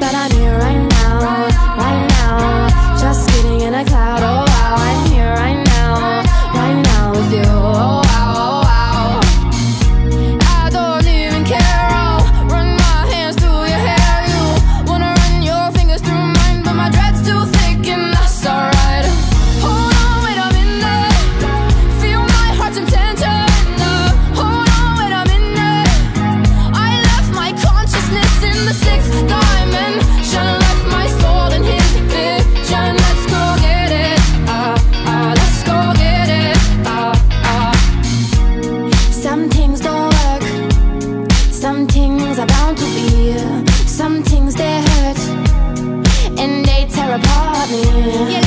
But I'm here right now. apart. Yeah.